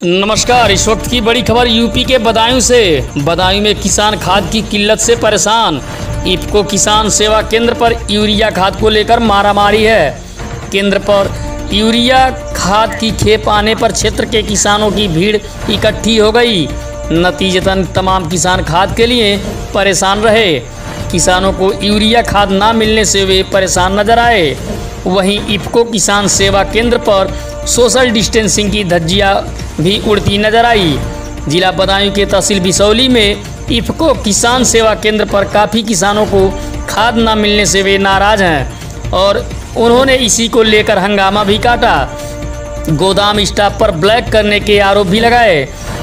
नमस्कार, इस वक्त की बड़ी खबर यूपी के बदायूं से। बदायूं में किसान खाद की किल्लत से परेशान। इफ्को किसान सेवा केंद्र पर यूरिया खाद को लेकर मारामारी है। केंद्र पर यूरिया खाद की खेप आने पर क्षेत्र के किसानों की भीड़ इकट्ठी हो गई। नतीजतन तमाम किसान खाद के लिए परेशान रहे। किसानों को यूरिया खाद ना मिलने से वे परेशान नज़र आए। वहीं इफको किसान सेवा केंद्र पर सोशल डिस्टेंसिंग की धज्जियाँ भी उड़ती नज़र आई। जिला बदायूं के तहसील बिसौली में इफको किसान सेवा केंद्र पर काफ़ी किसानों को खाद न मिलने से वे नाराज़ हैं और उन्होंने इसी को लेकर हंगामा भी काटा। गोदाम स्टाफ पर ब्लैक करने के आरोप भी लगाए।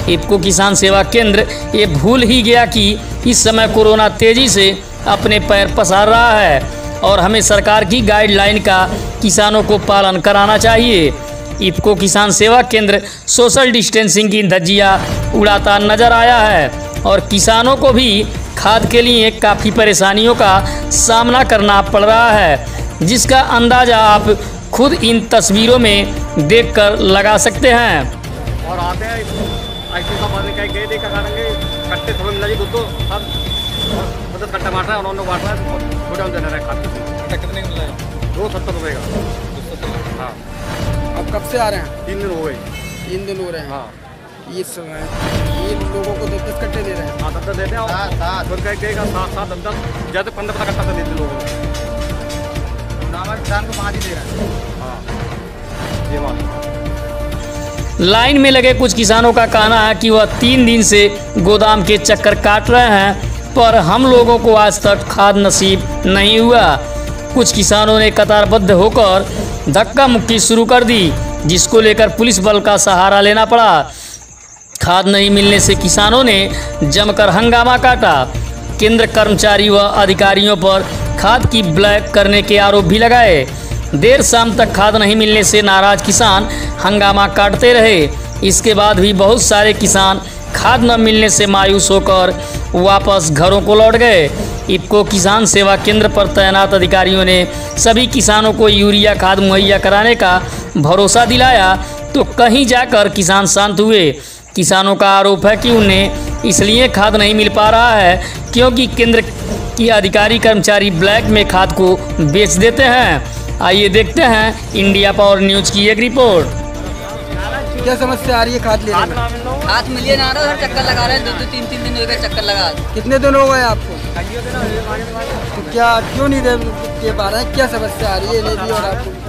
इफ्को किसान सेवा केंद्र ये भूल ही गया कि इस समय कोरोना तेज़ी से अपने पैर पसार रहा है। और हमें सरकार की गाइडलाइन का किसानों को पालन कराना चाहिए। इफ्को किसान सेवा केंद्र सोशल डिस्टेंसिंग की धज्जियाँ उड़ाता नज़र आया है और किसानों को भी खाद के लिए काफ़ी परेशानियों का सामना करना पड़ रहा है, जिसका अंदाज़ा आप खुद इन तस्वीरों में देखकर लगा सकते हैं। और आते हैं ऐसे सब गए देखा कट्टे थोड़े मिला जी दूध सब कट्टा बांट रहा है उन्होंने बांट रहा है छोटे हम दे रहे खाते कट्टा कितने का मिला है दो सत्तर रुपये का हाँ। अब कब से आ रहे हैं? तीन दिन हो गए। तीन दिन हो रहे हैं? हाँ। ये समय ये लोगों को दस दस कट्टे दे रहे हैं। हाँ दस दस देते हैं। और फिर कहीं कहेगा सात सात दस दस। ज़्यादा पंद्रह पंद्रह कट्टा तो देते लोगों को। हमारे किसान को पाँच ही दे रहे हैं। हाँ। ये बात। लाइन में लगे कुछ किसानों का कहना है कि वह तीन दिन से गोदाम के चक्कर काट रहे हैं। पर हम लोगों को आज तक खाद नसीब नहीं हुआ। कुछ किसानों ने कतारबद्ध होकर धक्का मुक्की शुरू कर दी, जिसको लेकर पुलिस बल का सहारा लेना पड़ा। खाद नहीं मिलने से किसानों ने जमकर हंगामा काटा। केंद्र कर्मचारी व अधिकारियों पर खाद की ब्लैक करने के आरोप भी लगाए। देर शाम तक खाद नहीं मिलने से नाराज़ किसान हंगामा काटते रहे। इसके बाद भी बहुत सारे किसान खाद न मिलने से मायूस होकर वापस घरों को लौट गए। इफ्को किसान सेवा केंद्र पर तैनात अधिकारियों ने सभी किसानों को यूरिया खाद मुहैया कराने का भरोसा दिलाया तो कहीं जाकर किसान शांत हुए। किसानों का आरोप है कि उन्हें इसलिए खाद नहीं मिल पा रहा है क्योंकि केंद्र की अधिकारी कर्मचारी ब्लैक में खाद को बेच देते हैं। आइए देखते हैं इंडिया पावर न्यूज़ की एक रिपोर्ट। क्या समस्या आ रही है? खाद लेने में हाथ मिलिए ना रहा है? चक्कर लगा रहे हैं। दो दो तीन तीन दिन हो गए चक्कर लगा। कितने दिन हो गए आपको? तो क्या क्यों नहीं दे, पा रहे हैं? क्या समस्या आ रही है? ले भी और आपको